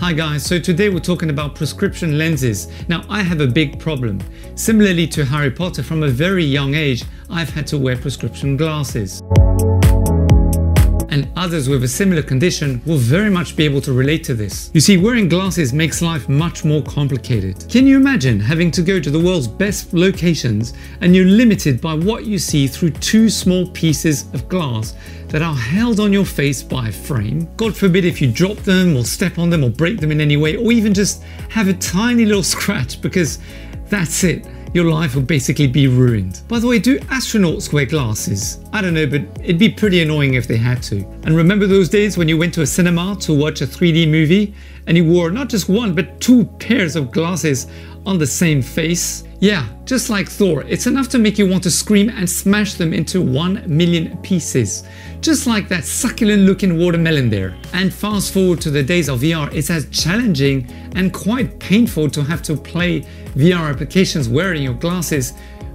Hi guys, so today we're talking about prescription lenses. Now I have a big problem. Similarly to Harry Potter, from a very young age, I've had to wear prescription glasses and others with a similar condition will very much be able to relate to this. You see, wearing glasses makes life much more complicated. Can you imagine having to go to the world's best locations and you're limited by what you see through two small pieces of glass that are held on your face by a frame? God forbid if you drop them or step on them or break them in any way or even just have a tiny little scratch because that's it your life will basically be ruined. By the way, do astronauts wear glasses? I don't know, but it'd be pretty annoying if they had to. And remember those days when you went to a cinema to watch a 3D movie and you wore not just one but two pairs of glasses on the same face? Yeah, just like Thor, it's enough to make you want to scream and smash them into one million pieces. Just like that succulent looking watermelon there. And fast forward to the days of VR, it's as challenging and quite painful to have to play VR applications wearing your glasses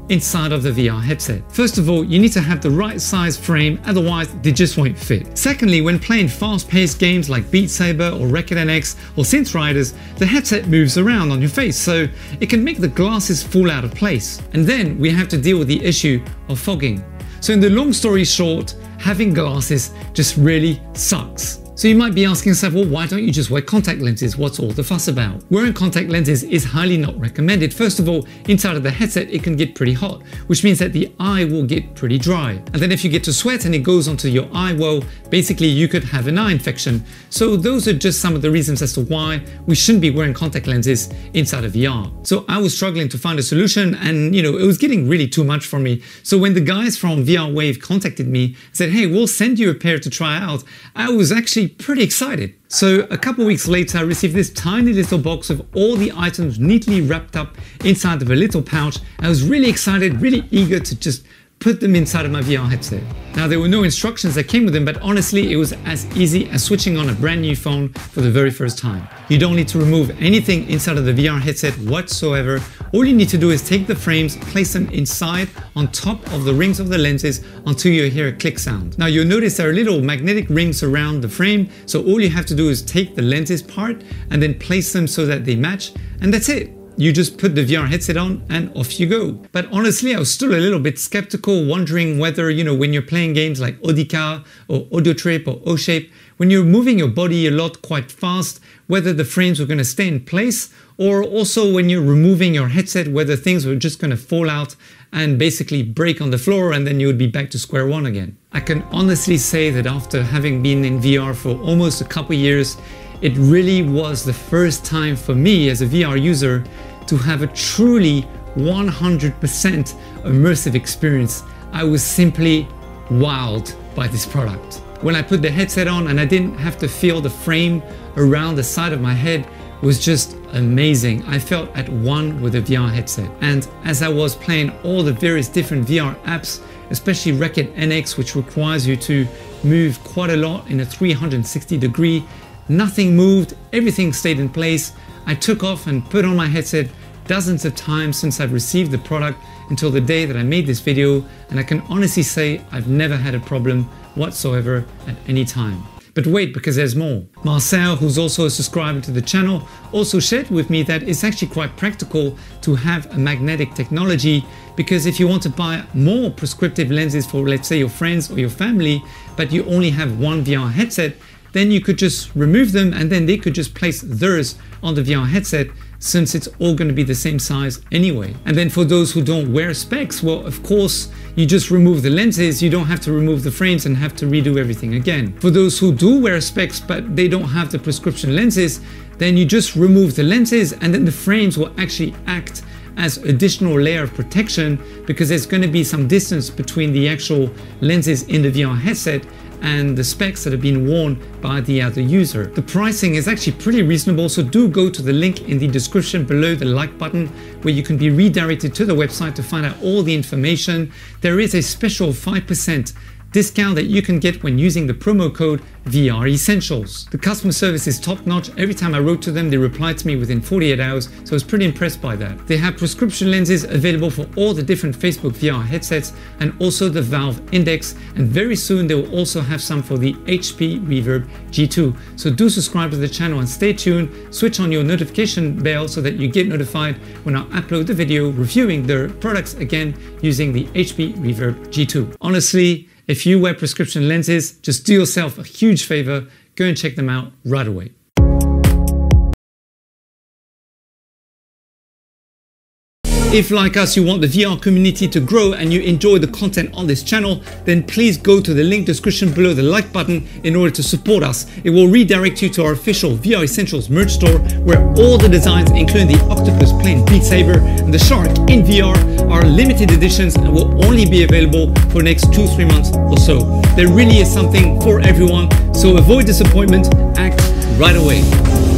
inside of the VR headset. First of all, you need to have the right size frame, otherwise they just won't fit. Secondly, when playing fast-paced games like Beat Saber or Racket NX or Synth Riders, the headset moves around on your face, so it can make the glasses fall out of place. And then we have to deal with the issue of fogging. So in the long story short, having glasses just really sucks. So you might be asking yourself, well, why don't you just wear contact lenses? What's all the fuss about? Wearing contact lenses is highly not recommended. First of all, inside of the headset, it can get pretty hot, which means that the eye will get pretty dry. And then if you get to sweat and it goes onto your eye, well, basically you could have an eye infection. So those are just some of the reasons as to why we shouldn't be wearing contact lenses inside of VR. So I was struggling to find a solution and you know, it was getting really too much for me. So when the guys from VR Wave contacted me, said, hey, we'll send you a pair to try out, I was actually pretty excited. So a couple weeks later I received this tiny little box of all the items neatly wrapped up inside of a little pouch. I was really excited, really eager to just put them inside of my VR headset. Now there were no instructions that came with them, but honestly it was as easy as switching on a brand new phone for the very first time. You don't need to remove anything inside of the VR headset whatsoever. All you need to do is take the frames, place them inside on top of the rings of the lenses until you hear a click sound. Now you'll notice there are little magnetic rings around the frame, so all you have to do is take the lenses part and then place them so that they match, and that's it you just put the VR headset on and off you go. But honestly, I was still a little bit skeptical, wondering whether, you know, when you're playing games like Audica or Audio Trip or OhShape, when you're moving your body a lot quite fast, whether the frames were going to stay in place, or also when you're removing your headset, whether things were just going to fall out and basically break on the floor and then you would be back to square one again. I can honestly say that after having been in VR for almost a couple years, it really was the first time for me as a VR user to have a truly 100% immersive experience. I was simply wowed by this product. When I put the headset on and I didn't have to feel the frame around the side of my head was just amazing. I felt at one with the VR headset. And as I was playing all the various different VR apps, especially Racket NX, which requires you to move quite a lot in a 360 degree Nothing moved, everything stayed in place. I took off and put on my headset dozens of times since I've received the product until the day that I made this video and I can honestly say I've never had a problem whatsoever at any time. But wait, because there's more. Marcel, who's also a subscriber to the channel, also shared with me that it's actually quite practical to have a magnetic technology because if you want to buy more prescriptive lenses for let's say your friends or your family, but you only have one VR headset, then you could just remove them and then they could just place theirs on the VR headset since it's all going to be the same size anyway. And then for those who don't wear specs, well, of course, you just remove the lenses, you don't have to remove the frames and have to redo everything again. For those who do wear specs but they don't have the prescription lenses, then you just remove the lenses and then the frames will actually act as additional layer of protection because there's going to be some distance between the actual lenses in the VR headset and the specs that have been worn by the other user. The pricing is actually pretty reasonable, so do go to the link in the description below the like button where you can be redirected to the website to find out all the information. There is a special 5% discount that you can get when using the promo code VR Essentials. The customer service is top notch. Every time I wrote to them, they replied to me within 48 hours, so I was pretty impressed by that. They have prescription lenses available for all the different Facebook VR headsets and also the Valve Index, and very soon they will also have some for the HP Reverb G2. So do subscribe to the channel and stay tuned. Switch on your notification bell so that you get notified when I upload the video reviewing their products again using the HP Reverb G2. Honestly, if you wear prescription lenses, just do yourself a huge favor, go and check them out right away. If like us you want the VR community to grow and you enjoy the content on this channel, then please go to the link description below the like button in order to support us. It will redirect you to our official VR Essentials merch store where all the designs including the octopus playing Beat Saber and the shark in VR are limited editions and will only be available for the next 2-3 months or so. There really is something for everyone, so avoid disappointment, act right away.